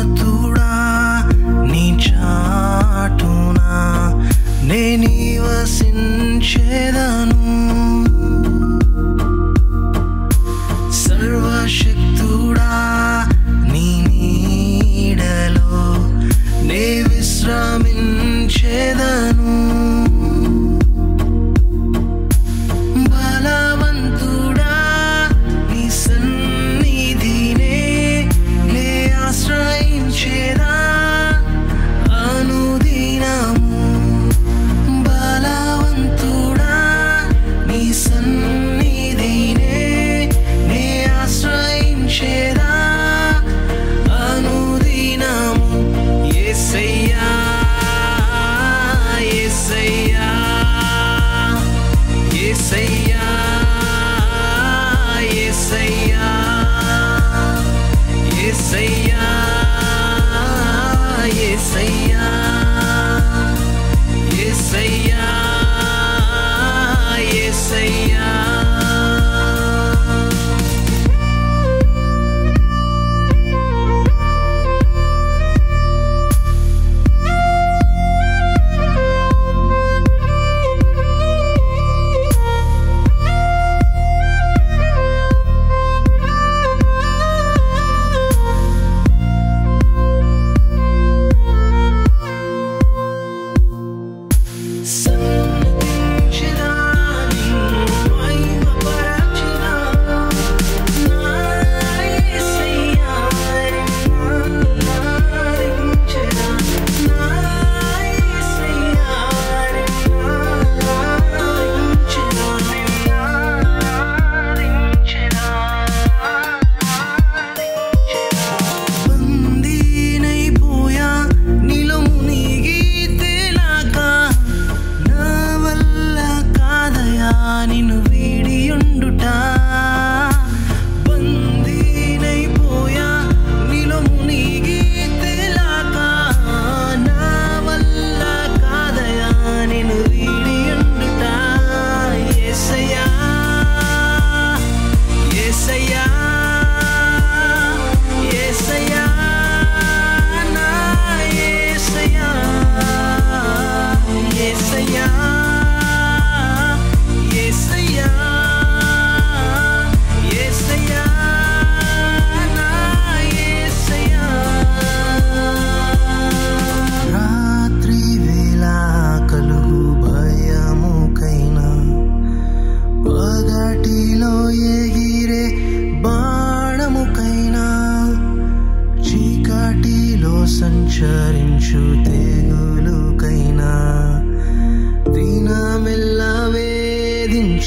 నాతుడా నీ చాటునా? నేనీ వసించేదా?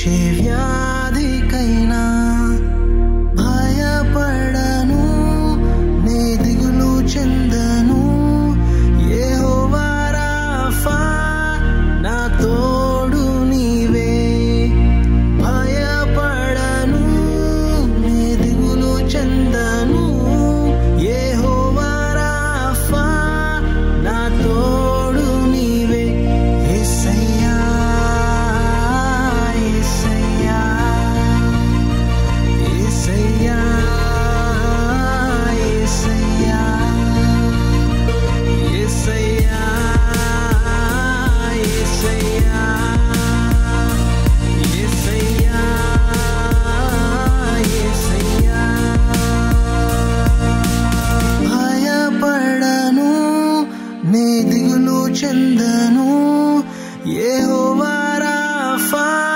J'ai నీ దిగులు చెందను. ఏ హోవారాఫా